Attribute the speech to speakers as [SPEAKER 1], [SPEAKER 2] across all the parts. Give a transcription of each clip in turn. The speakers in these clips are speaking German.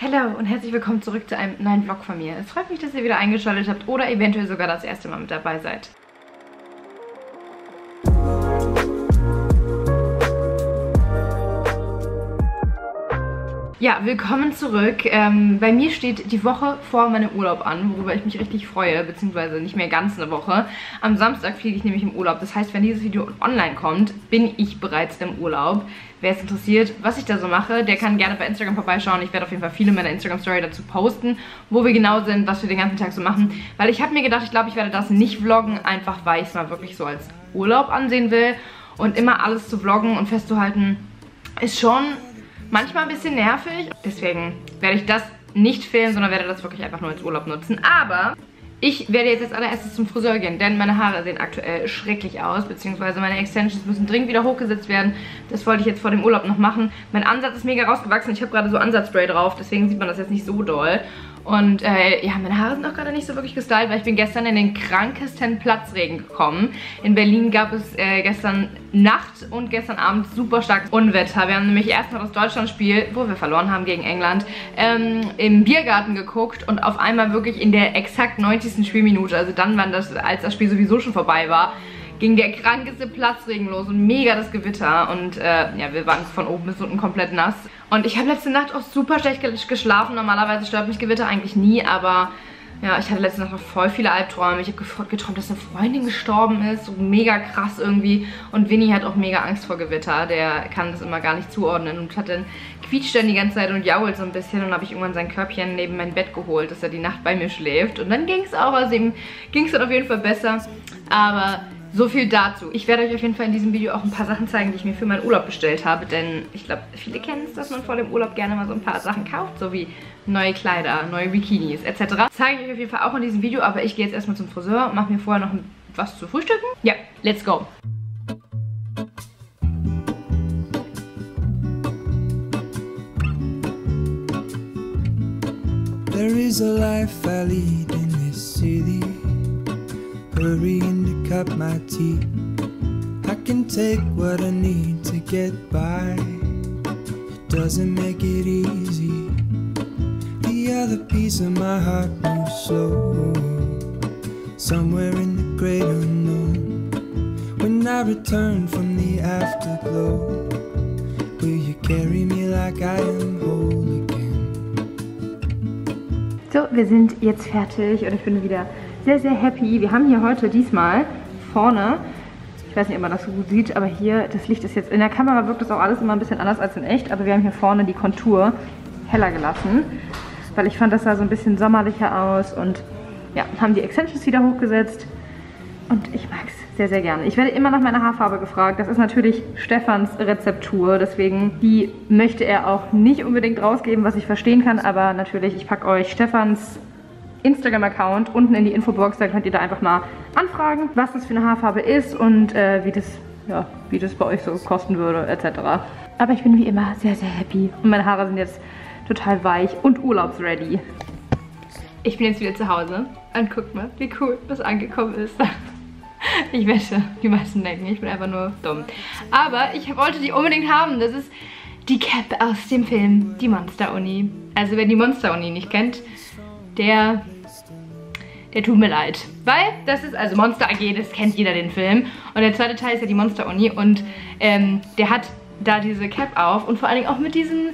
[SPEAKER 1] Hallo und herzlich willkommen zurück zu einem neuen Vlog von mir. Es freut mich, dass ihr wieder eingeschaltet habt oder eventuell sogar das erste Mal mit dabei seid. Ja, willkommen zurück. Ähm, bei mir steht die Woche vor meinem Urlaub an, worüber ich mich richtig freue, beziehungsweise nicht mehr ganz eine Woche. Am Samstag fliege ich nämlich im Urlaub. Das heißt, wenn dieses Video online kommt, bin ich bereits im Urlaub. Wer es interessiert, was ich da so mache, der kann gerne bei Instagram vorbeischauen. Ich werde auf jeden Fall viele meiner Instagram-Story dazu posten, wo wir genau sind, was wir den ganzen Tag so machen. Weil ich habe mir gedacht, ich glaube, ich werde das nicht vloggen, einfach weil ich es mal wirklich so als Urlaub ansehen will. Und immer alles zu vloggen und festzuhalten, ist schon manchmal ein bisschen nervig. Deswegen werde ich das nicht filmen, sondern werde das wirklich einfach nur als Urlaub nutzen. Aber ich werde jetzt als allererstes zum Friseur gehen, denn meine Haare sehen aktuell schrecklich aus, beziehungsweise meine Extensions müssen dringend wieder hochgesetzt werden. Das wollte ich jetzt vor dem Urlaub noch machen. Mein Ansatz ist mega rausgewachsen. Ich habe gerade so Ansatzspray drauf, deswegen sieht man das jetzt nicht so doll. Und äh, ja, meine Haare sind auch gerade nicht so wirklich gestylt, weil ich bin gestern in den krankesten Platzregen gekommen. In Berlin gab es äh, gestern Nacht und gestern Abend super starkes Unwetter. Wir haben nämlich erstmal das Deutschlandspiel, wo wir verloren haben gegen England, ähm, im Biergarten geguckt und auf einmal wirklich in der exakt 90. Spielminute, also dann, wann das, als das Spiel sowieso schon vorbei war, ging der krankeste Platzregen los und mega das Gewitter und äh, ja, wir waren von oben bis unten komplett nass. Und ich habe letzte Nacht auch super schlecht geschlafen. Normalerweise stört mich Gewitter eigentlich nie, aber ja, ich hatte letzte Nacht noch voll viele Albträume. Ich habe geträumt, dass eine Freundin gestorben ist. So mega krass irgendwie. Und Winnie hat auch mega Angst vor Gewitter. Der kann das immer gar nicht zuordnen und hat dann quietscht dann die ganze Zeit und jault so ein bisschen. Und habe ich irgendwann sein Körbchen neben mein Bett geholt, dass er die Nacht bei mir schläft. Und dann ging es auch. Also ihm ging es dann auf jeden Fall besser. Aber so viel dazu. Ich werde euch auf jeden Fall in diesem Video auch ein paar Sachen zeigen, die ich mir für meinen Urlaub bestellt habe. Denn ich glaube, viele kennen es, dass man vor dem Urlaub gerne mal so ein paar Sachen kauft. So wie neue Kleider, neue Bikinis etc. Zeige ich euch auf jeden Fall auch in diesem Video. Aber ich gehe jetzt erstmal zum Friseur, mache mir vorher noch was zu frühstücken. Ja, let's go. There is a life I lead in this city Hurrying to cut my teeth I can take what I need to get by. It doesn't make it easy. The other piece of my heart moves slow. Somewhere in the great unknown. When I return from the afterglow Will you carry me like I am whole again? So, wir sind jetzt fertig und ich bin wieder sehr, sehr happy. Wir haben hier heute diesmal vorne, ich weiß nicht, ob man das so gut sieht, aber hier, das Licht ist jetzt, in der Kamera wirkt das auch alles immer ein bisschen anders als in echt, aber wir haben hier vorne die Kontur heller gelassen, weil ich fand, das sah so ein bisschen sommerlicher aus und ja, haben die Extensions wieder hochgesetzt und ich mag es sehr, sehr gerne. Ich werde immer nach meiner Haarfarbe gefragt. Das ist natürlich Stefans Rezeptur, deswegen die möchte er auch nicht unbedingt rausgeben, was ich verstehen kann, aber natürlich, ich packe euch Stefans Instagram-Account unten in die Infobox. Da könnt ihr da einfach mal anfragen, was das für eine Haarfarbe ist und äh, wie, das, ja, wie das bei euch so kosten würde etc. Aber ich bin wie immer sehr, sehr happy. Und meine Haare sind jetzt total weich und urlaubsready. Ich bin jetzt wieder zu Hause und guck mal, wie cool das angekommen ist. Ich wette, die meisten denken, ich bin einfach nur dumm. Aber ich wollte die unbedingt haben. Das ist die Cap aus dem Film Die Monster-Uni. Also wer die Monster-Uni nicht kennt, der, der tut mir leid. Weil das ist, also Monster AG, das kennt jeder den Film. Und der zweite Teil ist ja die Monster-Uni und ähm, der hat da diese Cap auf und vor allen Dingen auch mit diesen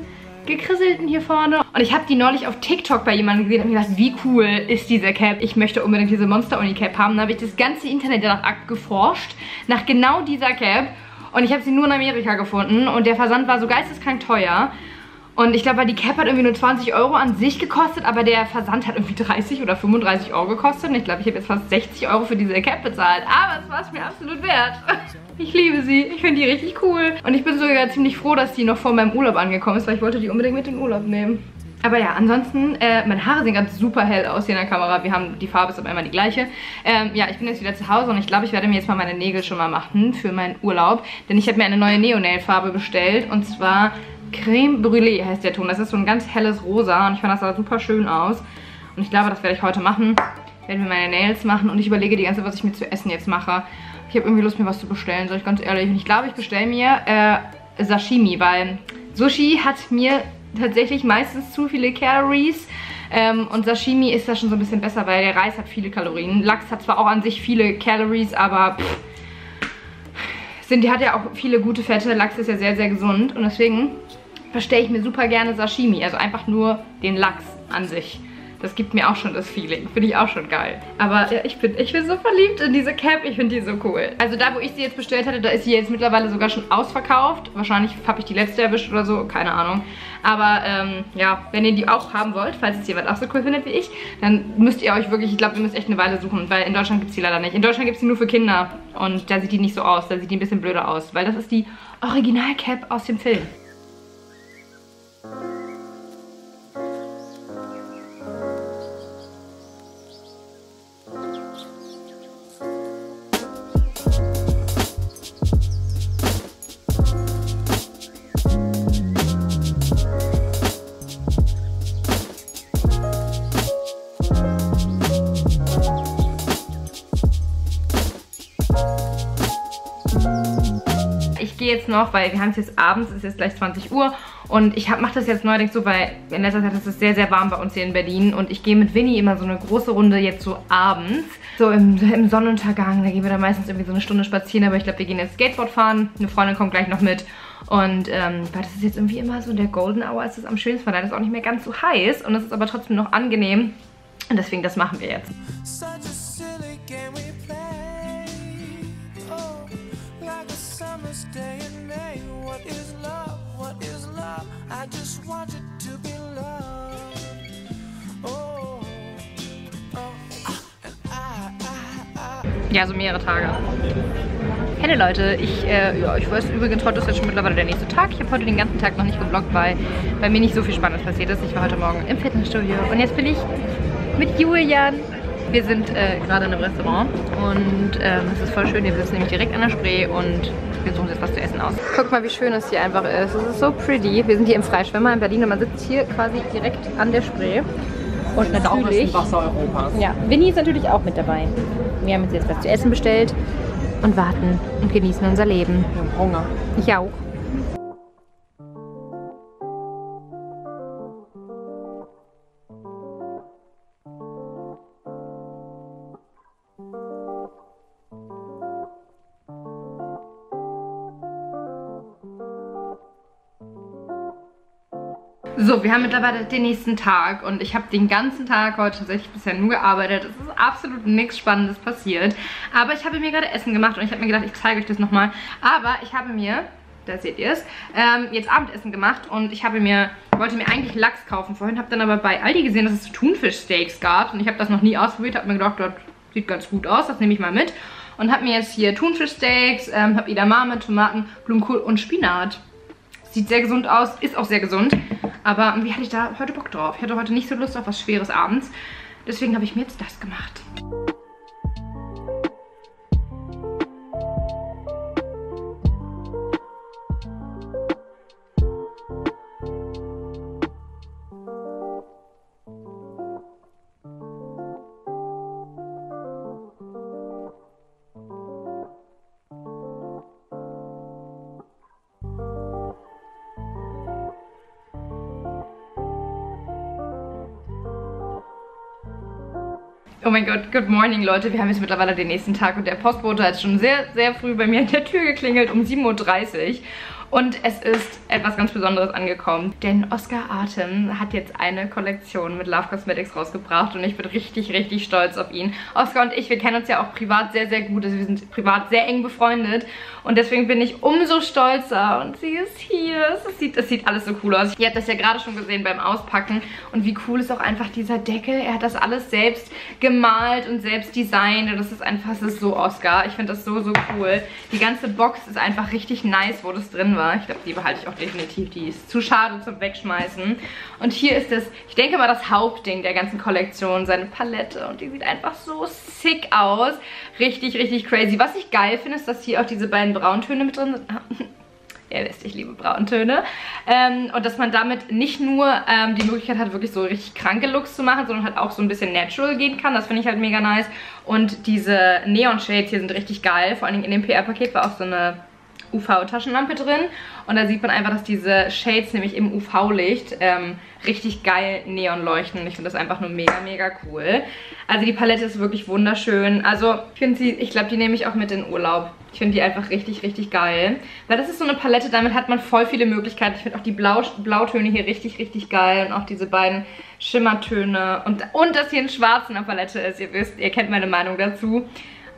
[SPEAKER 1] gekrisselten hier vorne. Und ich habe die neulich auf TikTok bei jemandem gesehen und mir gedacht, wie cool ist diese Cap? Ich möchte unbedingt diese Monster-Uni-Cap haben. Dann habe ich das ganze Internet danach geforscht, nach genau dieser Cap. Und ich habe sie nur in Amerika gefunden und der Versand war so geisteskrank teuer. Und ich glaube, die Cap hat irgendwie nur 20 Euro an sich gekostet, aber der Versand hat irgendwie 30 oder 35 Euro gekostet. Und ich glaube, ich habe jetzt fast 60 Euro für diese Cap bezahlt. Aber es war es mir absolut wert. Ich liebe sie. Ich finde die richtig cool. Und ich bin sogar ziemlich froh, dass die noch vor meinem Urlaub angekommen ist, weil ich wollte die unbedingt mit in den Urlaub nehmen. Aber ja, ansonsten, äh, meine Haare sehen ganz super hell aus hier in der Kamera. Wir haben, die Farbe ist aber immer die gleiche. Ähm, ja, ich bin jetzt wieder zu Hause und ich glaube, ich werde mir jetzt mal meine Nägel schon mal machen für meinen Urlaub. Denn ich habe mir eine neue Neo-Nail-Farbe bestellt und zwar Creme Brûlée heißt der Ton. Das ist so ein ganz helles Rosa und ich fand das sah super schön aus. Und ich glaube, das werde ich heute machen. Werden wir meine Nails machen und ich überlege die ganze Zeit, was ich mir zu essen jetzt mache. Ich habe irgendwie Lust, mir was zu bestellen, sag ich ganz ehrlich. Und ich glaube, ich bestelle mir äh, Sashimi, weil Sushi hat mir tatsächlich meistens zu viele Calories. Ähm, und Sashimi ist da schon so ein bisschen besser, weil der Reis hat viele Kalorien. Lachs hat zwar auch an sich viele Calories, aber pff, sind, die hat ja auch viele gute Fette. Lachs ist ja sehr, sehr gesund. Und deswegen verstehe ich mir super gerne Sashimi. Also einfach nur den Lachs an sich. Das gibt mir auch schon das Feeling. Finde ich auch schon geil. Aber ja, ich bin, ich bin so verliebt in diese Cap. Ich finde die so cool. Also da, wo ich sie jetzt bestellt hatte, da ist sie jetzt mittlerweile sogar schon ausverkauft. Wahrscheinlich habe ich die letzte erwischt oder so. Keine Ahnung. Aber ähm, ja, wenn ihr die auch haben wollt, falls es jemand auch so cool findet wie ich, dann müsst ihr euch wirklich, ich glaube, ihr müsst echt eine Weile suchen, weil in Deutschland gibt es die leider nicht. In Deutschland gibt es die nur für Kinder und da sieht die nicht so aus, da sieht die ein bisschen blöder aus, weil das ist die Original-Cap aus dem Film. Gehe jetzt noch, weil wir haben es jetzt abends, es ist jetzt gleich 20 Uhr. Und ich mache das jetzt neuerdings so, weil in letzter Zeit ist es sehr, sehr warm bei uns hier in Berlin. Und ich gehe mit Winnie immer so eine große Runde jetzt so abends, so im, im Sonnenuntergang, da gehen wir dann meistens irgendwie so eine Stunde spazieren, aber ich glaube, wir gehen jetzt Skateboard fahren, eine Freundin kommt gleich noch mit. Und ähm, weil das ist jetzt irgendwie immer so, der Golden Hour ist es am schönsten, weil dann ist auch nicht mehr ganz so heiß. Und es ist aber trotzdem noch angenehm. Und deswegen, das machen wir jetzt. day Ja, so mehrere Tage. Hey Leute, ich, äh, ja, ich weiß übrigens, heute ist jetzt schon mittlerweile der nächste Tag. Ich habe heute den ganzen Tag noch nicht gevloggt, weil bei mir nicht so viel Spannendes passiert ist. Ich war heute Morgen im Fitnessstudio und jetzt bin ich mit Julian wir sind äh, gerade in einem Restaurant und ähm, es ist voll schön. Wir sitzen nämlich direkt an der Spree und wir suchen jetzt was zu essen aus. Guck mal, wie schön es hier einfach ist. Es ist so pretty. Wir sind hier im Freischwimmer in Berlin und man sitzt hier quasi direkt an der Spree. Und natürlich... Wasser Europas. Ja, Winnie ist natürlich auch mit dabei. Wir haben uns jetzt was zu essen bestellt und warten und genießen unser Leben.
[SPEAKER 2] Wir haben Hunger.
[SPEAKER 1] Ich auch. So, wir haben mittlerweile den nächsten Tag und ich habe den ganzen Tag heute tatsächlich bisher nur gearbeitet. Es ist absolut nichts Spannendes passiert. Aber ich habe mir gerade Essen gemacht und ich habe mir gedacht, ich zeige euch das nochmal. Aber ich habe mir, da seht ihr es, ähm, jetzt Abendessen gemacht und ich habe mir, wollte mir eigentlich Lachs kaufen vorhin, habe dann aber bei Aldi gesehen, dass es Thunfischsteaks gab und ich habe das noch nie ausprobiert, habe mir gedacht, das sieht ganz gut aus, das nehme ich mal mit. Und habe mir jetzt hier Thunfischsteaks, ähm, habe Edamame, Tomaten, Blumenkohl und Spinat. Sieht sehr gesund aus, ist auch sehr gesund. Aber irgendwie hatte ich da heute Bock drauf. Ich hatte heute nicht so Lust auf was Schweres abends. Deswegen habe ich mir jetzt das gemacht. Mein Gott, good morning Leute. Wir haben jetzt mittlerweile den nächsten Tag und der Postbote hat schon sehr, sehr früh bei mir an der Tür geklingelt um 7.30 Uhr. Und es ist etwas ganz Besonderes angekommen, denn Oscar Atem hat jetzt eine Kollektion mit Love Cosmetics rausgebracht und ich bin richtig, richtig stolz auf ihn. Oscar und ich, wir kennen uns ja auch privat sehr, sehr gut, also wir sind privat sehr eng befreundet und deswegen bin ich umso stolzer und sie ist hier. Es sieht, sieht alles so cool aus. Ihr habt das ja gerade schon gesehen beim Auspacken und wie cool ist auch einfach dieser Deckel. Er hat das alles selbst gemalt und selbst designt und das ist einfach, das ist so Oscar. Ich finde das so, so cool. Die ganze Box ist einfach richtig nice, wo das drin war war. Ich glaube, die behalte ich auch definitiv. Die ist zu schade zum Wegschmeißen. Und hier ist das, ich denke mal, das Hauptding der ganzen Kollektion. Seine Palette. Und die sieht einfach so sick aus. Richtig, richtig crazy. Was ich geil finde, ist, dass hier auch diese beiden Brauntöne mit drin sind. Ihr wisst, ich liebe Brauntöne. Ähm, und dass man damit nicht nur ähm, die Möglichkeit hat, wirklich so richtig kranke Looks zu machen, sondern halt auch so ein bisschen natural gehen kann. Das finde ich halt mega nice. Und diese Neon Shades hier sind richtig geil. Vor allen Dingen in dem PR-Paket war auch so eine UV-Taschenlampe drin. Und da sieht man einfach, dass diese Shades nämlich im UV-Licht ähm, richtig geil neon leuchten. Ich finde das einfach nur mega, mega cool. Also die Palette ist wirklich wunderschön. Also ich finde sie, ich glaube, die nehme ich auch mit in Urlaub. Ich finde die einfach richtig, richtig geil. Weil das ist so eine Palette, damit hat man voll viele Möglichkeiten. Ich finde auch die Blau Blautöne hier richtig, richtig geil. Und auch diese beiden Schimmertöne. Und, und dass hier ein Schwarz in der Palette ist. Ihr wisst, ihr kennt meine Meinung dazu.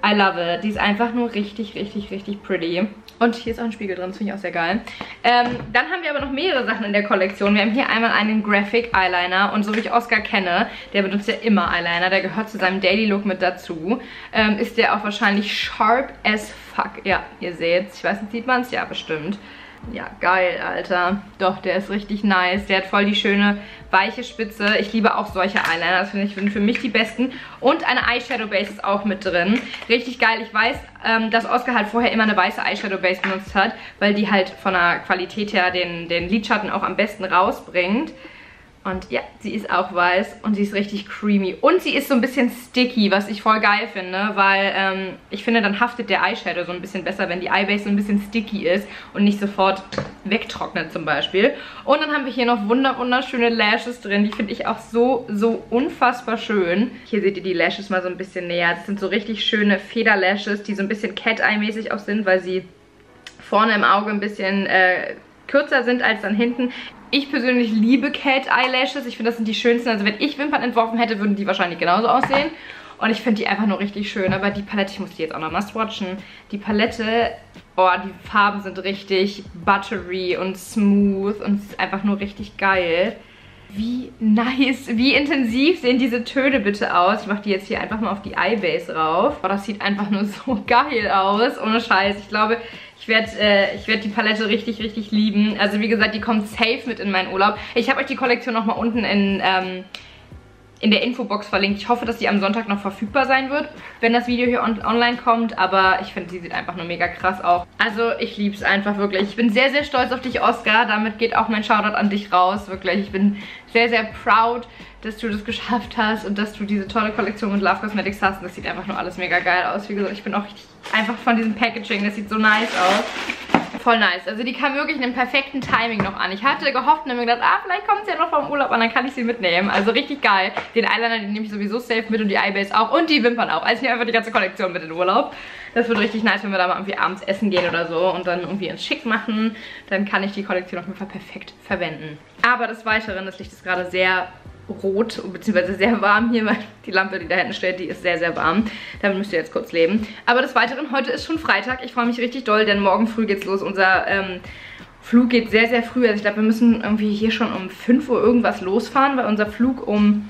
[SPEAKER 1] I love it. Die ist einfach nur richtig, richtig, richtig pretty. Und hier ist auch ein Spiegel drin, das finde ich auch sehr geil. Ähm, dann haben wir aber noch mehrere Sachen in der Kollektion. Wir haben hier einmal einen Graphic Eyeliner und so wie ich Oscar kenne, der benutzt ja immer Eyeliner, der gehört zu seinem Daily Look mit dazu, ähm, ist der auch wahrscheinlich sharp as fuck. Ja, ihr seht Ich weiß nicht, sieht man es? Ja, bestimmt. Ja, geil, Alter. Doch, der ist richtig nice. Der hat voll die schöne, weiche Spitze. Ich liebe auch solche Eyeliner. Das finde ich für mich die besten. Und eine Eyeshadow Base ist auch mit drin. Richtig geil. Ich weiß, ähm, dass Oscar halt vorher immer eine weiße Eyeshadow Base benutzt hat, weil die halt von der Qualität her den, den Lidschatten auch am besten rausbringt. Und ja, sie ist auch weiß und sie ist richtig creamy. Und sie ist so ein bisschen sticky, was ich voll geil finde, weil ähm, ich finde, dann haftet der Eyeshadow so ein bisschen besser, wenn die Eyebase so ein bisschen sticky ist und nicht sofort wegtrocknet zum Beispiel. Und dann haben wir hier noch wunder wunderschöne Lashes drin. Die finde ich auch so, so unfassbar schön. Hier seht ihr die Lashes mal so ein bisschen näher. Das sind so richtig schöne Federlashes, die so ein bisschen Cat-Eye-mäßig auch sind, weil sie vorne im Auge ein bisschen äh, kürzer sind als dann hinten. Ich persönlich liebe Cat Eyelashes. Ich finde, das sind die schönsten. Also wenn ich Wimpern entworfen hätte, würden die wahrscheinlich genauso aussehen. Und ich finde die einfach nur richtig schön. Aber die Palette, ich muss die jetzt auch noch mal swatchen. Die Palette, oh, die Farben sind richtig buttery und smooth. Und es ist einfach nur richtig geil. Wie nice, wie intensiv sehen diese Töne bitte aus. Ich mache die jetzt hier einfach mal auf die Eyebase rauf. Oh, das sieht einfach nur so geil aus. Ohne Scheiß. Ich glaube, ich werde äh, werd die Palette richtig, richtig lieben. Also wie gesagt, die kommt safe mit in meinen Urlaub. Ich habe euch die Kollektion nochmal unten in... Ähm, in der Infobox verlinkt. Ich hoffe, dass die am Sonntag noch verfügbar sein wird, wenn das Video hier on online kommt. Aber ich finde, sie sieht einfach nur mega krass aus. Also ich liebe es einfach wirklich. Ich bin sehr, sehr stolz auf dich, Oscar. Damit geht auch mein Shoutout an dich raus. Wirklich, ich bin sehr, sehr proud, dass du das geschafft hast und dass du diese tolle Kollektion mit Love Cosmetics hast. Und das sieht einfach nur alles mega geil aus. Wie gesagt, ich bin auch einfach von diesem Packaging. Das sieht so nice aus voll nice. Also die kam wirklich in einem perfekten Timing noch an. Ich hatte gehofft und habe mir gedacht, ah, vielleicht kommt sie ja noch vom Urlaub und dann kann ich sie mitnehmen. Also richtig geil. Den Eyeliner, den nehme ich sowieso safe mit und die Eyebase auch und die Wimpern auch. Also ich nehme einfach die ganze Kollektion mit in den Urlaub. Das wird richtig nice, wenn wir da mal irgendwie abends essen gehen oder so und dann irgendwie ins Schick machen. Dann kann ich die Kollektion auf jeden Fall perfekt verwenden. Aber des Weiteren, das Licht ist gerade sehr rot, beziehungsweise sehr warm hier, weil die Lampe, die da hinten steht, die ist sehr, sehr warm. Damit müsst ihr jetzt kurz leben. Aber des Weiteren, heute ist schon Freitag. Ich freue mich richtig doll, denn morgen früh geht's los. Unser ähm, Flug geht sehr, sehr früh. Also ich glaube, wir müssen irgendwie hier schon um 5 Uhr irgendwas losfahren, weil unser Flug um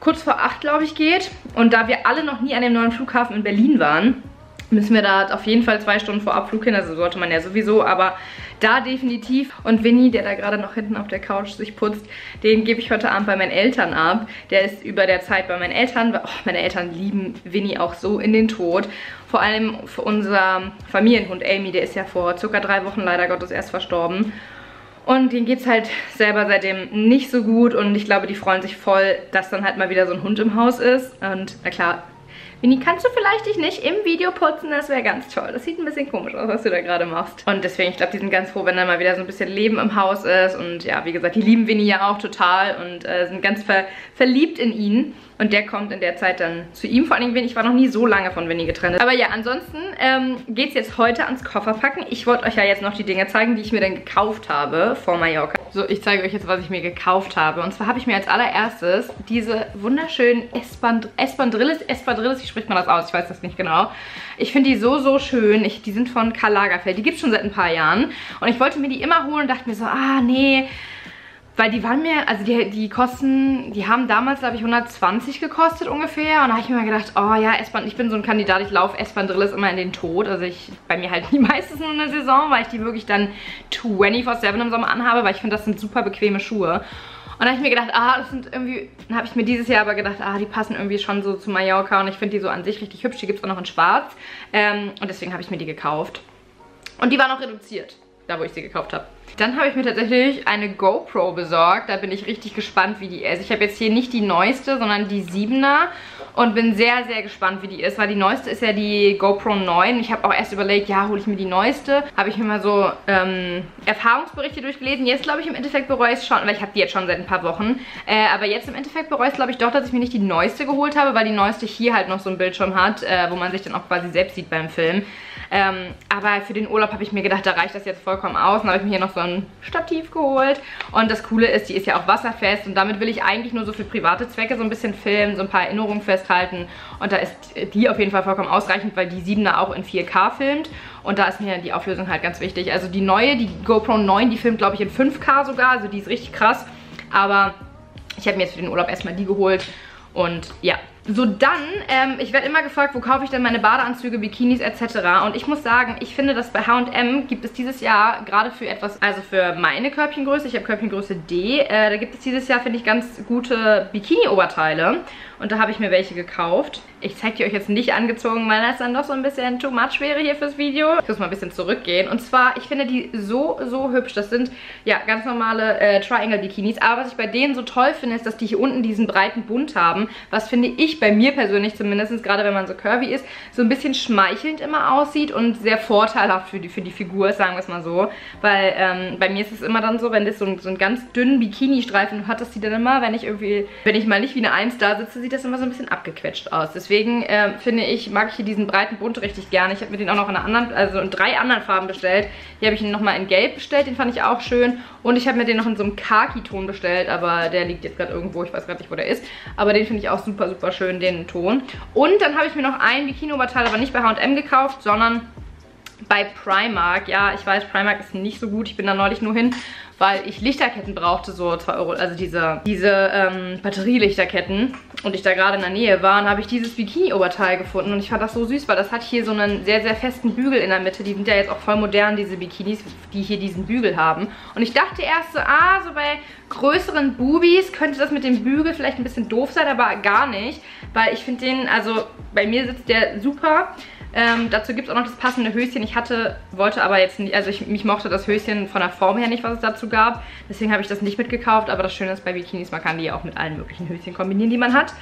[SPEAKER 1] kurz vor 8, glaube ich, geht. Und da wir alle noch nie an dem neuen Flughafen in Berlin waren, müssen wir da auf jeden Fall zwei Stunden vor Abflug hin. Also sollte man ja sowieso, aber da definitiv. Und Winnie, der da gerade noch hinten auf der Couch sich putzt, den gebe ich heute Abend bei meinen Eltern ab. Der ist über der Zeit bei meinen Eltern. Oh, meine Eltern lieben Winnie auch so in den Tod. Vor allem für unser Familienhund Amy, der ist ja vor circa drei Wochen leider Gottes erst verstorben. Und denen geht es halt selber seitdem nicht so gut und ich glaube, die freuen sich voll, dass dann halt mal wieder so ein Hund im Haus ist. Und na klar, Winnie, kannst du vielleicht dich nicht im Video putzen? Das wäre ganz toll. Das sieht ein bisschen komisch aus, was du da gerade machst. Und deswegen, ich glaube, die sind ganz froh, wenn da mal wieder so ein bisschen Leben im Haus ist. Und ja, wie gesagt, die lieben Winnie ja auch total und äh, sind ganz ver verliebt in ihn. Und der kommt in der Zeit dann zu ihm. Vor allem, Winnie, ich war noch nie so lange von Winnie getrennt. Aber ja, ansonsten ähm, geht es jetzt heute ans Kofferpacken. Ich wollte euch ja jetzt noch die Dinge zeigen, die ich mir dann gekauft habe vor Mallorca. So, ich zeige euch jetzt, was ich mir gekauft habe. Und zwar habe ich mir als allererstes diese wunderschönen Espand Espandrilles, Espadrilles, wie spricht man das aus? Ich weiß das nicht genau. Ich finde die so, so schön. Ich, die sind von Karl Lagerfeld. Die gibt es schon seit ein paar Jahren. Und ich wollte mir die immer holen und dachte mir so, ah, nee weil die waren mir, also die, die kosten, die haben damals, glaube ich, 120 gekostet ungefähr. Und da habe ich mir mal gedacht, oh ja, S-Bahn, ich bin so ein Kandidat, ich laufe S-Bahn-Drillis immer in den Tod. Also ich, bei mir halt die meistens nur eine Saison, weil ich die wirklich dann 24-7 im Sommer anhabe, weil ich finde, das sind super bequeme Schuhe. Und dann habe ich mir gedacht, ah, das sind irgendwie, dann habe ich mir dieses Jahr aber gedacht, ah, die passen irgendwie schon so zu Mallorca und ich finde die so an sich richtig hübsch. Die gibt es auch noch in schwarz. Ähm, und deswegen habe ich mir die gekauft. Und die waren auch reduziert da wo ich sie gekauft habe. Dann habe ich mir tatsächlich eine GoPro besorgt. Da bin ich richtig gespannt, wie die ist. Ich habe jetzt hier nicht die neueste, sondern die 7er. und bin sehr, sehr gespannt, wie die ist, weil die neueste ist ja die GoPro 9. Ich habe auch erst überlegt, ja, hole ich mir die neueste. Habe ich mir mal so ähm, Erfahrungsberichte durchgelesen. Jetzt glaube ich im Endeffekt bereue ich es schon, weil ich habe die jetzt schon seit ein paar Wochen. Äh, aber jetzt im Endeffekt bereue ich es glaube ich doch, dass ich mir nicht die neueste geholt habe, weil die neueste hier halt noch so einen Bildschirm hat, äh, wo man sich dann auch quasi selbst sieht beim Film. Ähm, aber für den Urlaub habe ich mir gedacht, da reicht das jetzt vollkommen aus. Dann habe ich mir hier noch so ein Stativ geholt. Und das Coole ist, die ist ja auch wasserfest. Und damit will ich eigentlich nur so für private Zwecke so ein bisschen filmen, so ein paar Erinnerungen festhalten. Und da ist die auf jeden Fall vollkommen ausreichend, weil die 7er auch in 4K filmt. Und da ist mir die Auflösung halt ganz wichtig. Also die neue, die GoPro 9, die filmt glaube ich in 5K sogar. Also die ist richtig krass. Aber ich habe mir jetzt für den Urlaub erstmal die geholt. Und ja, so, dann, ähm, ich werde immer gefragt, wo kaufe ich denn meine Badeanzüge, Bikinis etc. Und ich muss sagen, ich finde, dass bei H&M gibt es dieses Jahr gerade für etwas, also für meine Körbchengröße, ich habe Körbchengröße D, äh, da gibt es dieses Jahr, finde ich, ganz gute Bikini-Oberteile. Und da habe ich mir welche gekauft. Ich zeige die euch jetzt nicht angezogen, weil das dann doch so ein bisschen too much wäre hier fürs Video. Ich muss mal ein bisschen zurückgehen. Und zwar, ich finde die so, so hübsch. Das sind, ja, ganz normale äh, Triangle-Bikinis. Aber was ich bei denen so toll finde, ist, dass die hier unten diesen breiten Bund haben. Was, finde ich, bei mir persönlich zumindest, gerade wenn man so curvy ist, so ein bisschen schmeichelnd immer aussieht und sehr vorteilhaft für die, für die Figur, sagen wir es mal so. Weil ähm, bei mir ist es immer dann so, wenn das so, so einen ganz dünnen Bikini-Streifen hat, das sieht dann immer, wenn ich irgendwie, wenn ich mal nicht wie eine Eins da sitze, sieht das immer so ein bisschen abgequetscht aus. Deswegen äh, finde ich, mag ich hier diesen breiten Bund richtig gerne. Ich habe mir den auch noch in anderen, also in drei anderen Farben bestellt. Hier habe ich ihn nochmal in Gelb bestellt, den fand ich auch schön. Und ich habe mir den noch in so einem Khaki-Ton bestellt, aber der liegt jetzt gerade irgendwo, ich weiß gerade nicht, wo der ist. Aber den finde ich auch super, super schön, den Ton. Und dann habe ich mir noch ein Bikini-Oberteil, aber nicht bei H&M gekauft, sondern bei Primark. Ja, ich weiß, Primark ist nicht so gut. Ich bin da neulich nur hin weil ich Lichterketten brauchte, so 2 Euro, also diese, diese ähm, Batterielichterketten und ich da gerade in der Nähe war habe ich dieses Bikini-Oberteil gefunden und ich fand das so süß, weil das hat hier so einen sehr, sehr festen Bügel in der Mitte. Die sind ja jetzt auch voll modern, diese Bikinis, die hier diesen Bügel haben. Und ich dachte erst so, ah, so bei größeren Bubis könnte das mit dem Bügel vielleicht ein bisschen doof sein, aber gar nicht, weil ich finde den, also bei mir sitzt der super. Ähm, dazu gibt es auch noch das passende Höschen. Ich hatte, wollte aber jetzt nicht, also ich, mich mochte das Höschen von der Form her nicht, was es dazu gab. Deswegen habe ich das nicht mitgekauft. Aber das Schöne ist bei Bikinis, man kann die auch mit allen möglichen Höschen kombinieren, die man hat.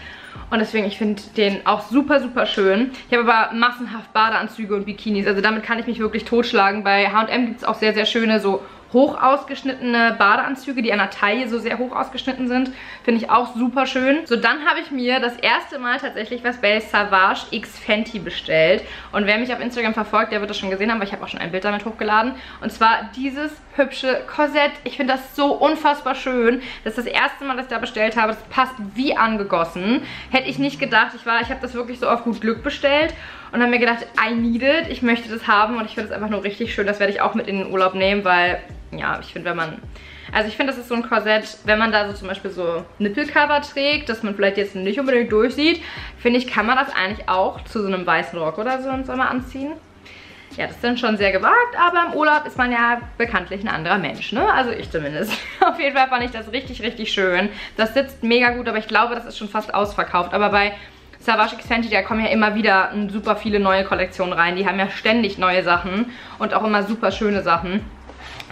[SPEAKER 1] Und deswegen, ich finde den auch super, super schön. Ich habe aber massenhaft Badeanzüge und Bikinis. Also damit kann ich mich wirklich totschlagen. Bei H&M gibt es auch sehr, sehr schöne so hoch ausgeschnittene Badeanzüge, die an der Taille so sehr hoch ausgeschnitten sind. Finde ich auch super schön. So, dann habe ich mir das erste Mal tatsächlich was bei Savage X Fenty bestellt. Und wer mich auf Instagram verfolgt, der wird das schon gesehen haben, weil ich habe auch schon ein Bild damit hochgeladen. Und zwar dieses hübsche Korsett. Ich finde das so unfassbar schön. Das ist das erste Mal, dass ich da bestellt habe. Das passt wie angegossen. Hätte ich nicht gedacht. Ich war, ich habe das wirklich so auf gut Glück bestellt und habe mir gedacht, I need it. Ich möchte das haben und ich finde es einfach nur richtig schön. Das werde ich auch mit in den Urlaub nehmen, weil ja, ich finde, wenn man... Also ich finde, das ist so ein Korsett, wenn man da so zum Beispiel so Nippelcover trägt, dass man vielleicht jetzt nicht unbedingt durchsieht, finde ich, kann man das eigentlich auch zu so einem weißen Rock oder so im Sommer anziehen. Ja, das ist dann schon sehr gewagt, aber im Urlaub ist man ja bekanntlich ein anderer Mensch, ne? Also ich zumindest. Auf jeden Fall fand ich das richtig, richtig schön. Das sitzt mega gut, aber ich glaube, das ist schon fast ausverkauft. Aber bei Savage X Fenty, da kommen ja immer wieder super viele neue Kollektionen rein. Die haben ja ständig neue Sachen und auch immer super schöne Sachen.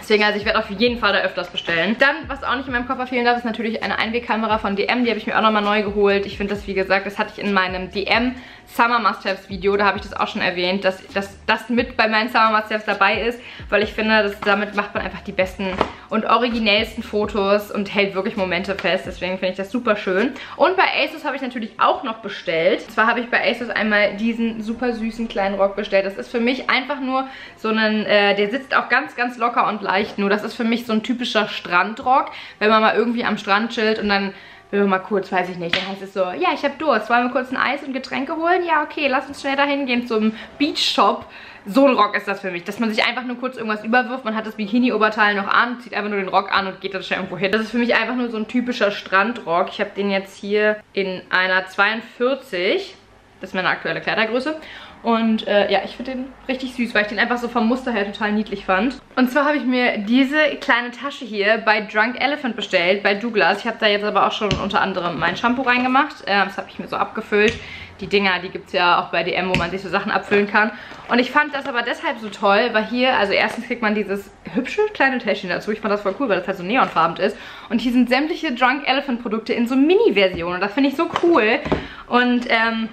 [SPEAKER 1] Deswegen, also ich werde auf jeden Fall da öfters bestellen. Dann, was auch nicht in meinem Koffer fehlen darf, ist natürlich eine Einwegkamera von DM. Die habe ich mir auch nochmal neu geholt. Ich finde das, wie gesagt, das hatte ich in meinem DM Summer Must-Haves Video, da habe ich das auch schon erwähnt, dass, das mit bei meinen Summer Must-Haves dabei ist, weil ich finde, dass damit macht man einfach die besten und originellsten Fotos und hält wirklich Momente fest. Deswegen finde ich das super schön. Und bei ASOS habe ich natürlich auch noch bestellt. Und zwar habe ich bei ASOS einmal diesen super süßen kleinen Rock bestellt. Das ist für mich einfach nur so ein, äh, der sitzt auch ganz, ganz locker und leicht. Nur das ist für mich so ein typischer Strandrock, wenn man mal irgendwie am Strand chillt und dann wenn wir mal kurz, weiß ich nicht, dann heißt es so, ja, ich habe Durst, wollen wir kurz ein Eis und Getränke holen? Ja, okay, lass uns schnell dahin gehen zum Beach Shop. So ein Rock ist das für mich, dass man sich einfach nur kurz irgendwas überwirft, man hat das Bikini-Oberteil noch an, zieht einfach nur den Rock an und geht dann schnell irgendwo hin. Das ist für mich einfach nur so ein typischer Strandrock. Ich habe den jetzt hier in einer 42, das ist meine aktuelle Kleidergröße. Und äh, ja, ich finde den richtig süß, weil ich den einfach so vom Muster her total niedlich fand. Und zwar habe ich mir diese kleine Tasche hier bei Drunk Elephant bestellt, bei Douglas. Ich habe da jetzt aber auch schon unter anderem mein Shampoo reingemacht. Äh, das habe ich mir so abgefüllt. Die Dinger, die gibt es ja auch bei DM, wo man sich so Sachen abfüllen kann. Und ich fand das aber deshalb so toll, weil hier, also erstens kriegt man dieses hübsche kleine Täschchen dazu. Ich fand das voll cool, weil das halt so neonfarben ist. Und hier sind sämtliche Drunk Elephant Produkte in so Mini-Versionen. Und das finde ich so cool. Und ähm,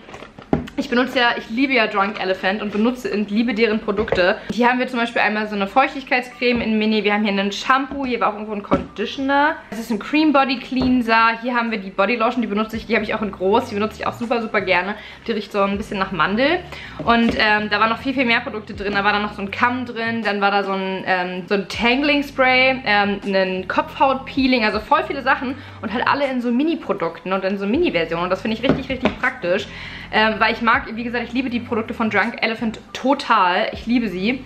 [SPEAKER 1] ich benutze ja, ich liebe ja Drunk Elephant und benutze und liebe deren Produkte. Hier haben wir zum Beispiel einmal so eine Feuchtigkeitscreme in Mini. Wir haben hier einen Shampoo, hier war auch irgendwo ein Conditioner. Das ist ein Cream Body Cleanser. Hier haben wir die Body Lotion, die benutze ich, die habe ich auch in groß. Die benutze ich auch super, super gerne. Die riecht so ein bisschen nach Mandel. Und ähm, da waren noch viel, viel mehr Produkte drin. Da war dann noch so ein Kamm drin, dann war da so ein, ähm, so ein Tangling Spray, ähm, ein Kopfhaut-Peeling, also voll viele Sachen. Und halt alle in so Mini-Produkten und in so Mini-Versionen. Und das finde ich richtig, richtig praktisch. Ähm, weil ich mag, wie gesagt, ich liebe die Produkte von Drunk Elephant total. Ich liebe sie.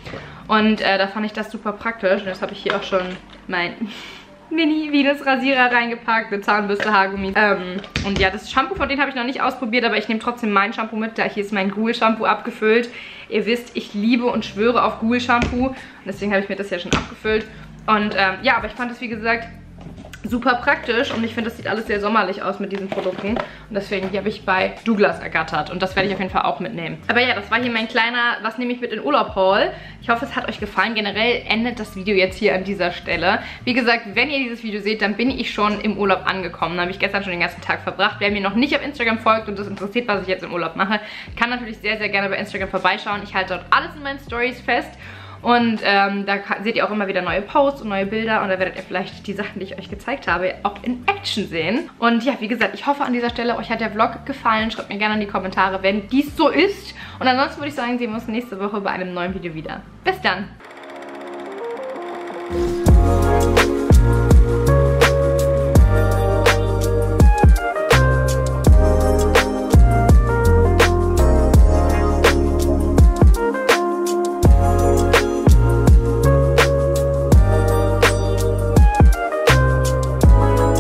[SPEAKER 1] Und äh, da fand ich das super praktisch. Und jetzt habe ich hier auch schon mein Mini-Venus-Rasierer reingepackt mit Zahnbürste, Haargummi. Ähm, und ja, das Shampoo von denen habe ich noch nicht ausprobiert, aber ich nehme trotzdem mein Shampoo mit. Da hier ist mein Google-Shampoo abgefüllt. Ihr wisst, ich liebe und schwöre auf Google-Shampoo. Und deswegen habe ich mir das ja schon abgefüllt. Und ähm, ja, aber ich fand es, wie gesagt, super praktisch und ich finde, das sieht alles sehr sommerlich aus mit diesen Produkten. Und deswegen, die habe ich bei Douglas ergattert und das werde ich auf jeden Fall auch mitnehmen. Aber ja, das war hier mein kleiner, was nehme ich mit in Urlaub Haul. Ich hoffe, es hat euch gefallen. Generell endet das Video jetzt hier an dieser Stelle. Wie gesagt, wenn ihr dieses Video seht, dann bin ich schon im Urlaub angekommen. Da habe ich gestern schon den ganzen Tag verbracht. Wer mir noch nicht auf Instagram folgt und das interessiert, was ich jetzt im Urlaub mache, kann natürlich sehr, sehr gerne bei Instagram vorbeischauen. Ich halte dort alles in meinen Stories fest. Und ähm, da seht ihr auch immer wieder neue Posts und neue Bilder und da werdet ihr vielleicht die Sachen, die ich euch gezeigt habe, auch in Action sehen. Und ja, wie gesagt, ich hoffe an dieser Stelle, euch hat der Vlog gefallen. Schreibt mir gerne in die Kommentare, wenn dies so ist. Und ansonsten würde ich sagen, sehen wir uns nächste Woche bei einem neuen Video wieder. Bis dann!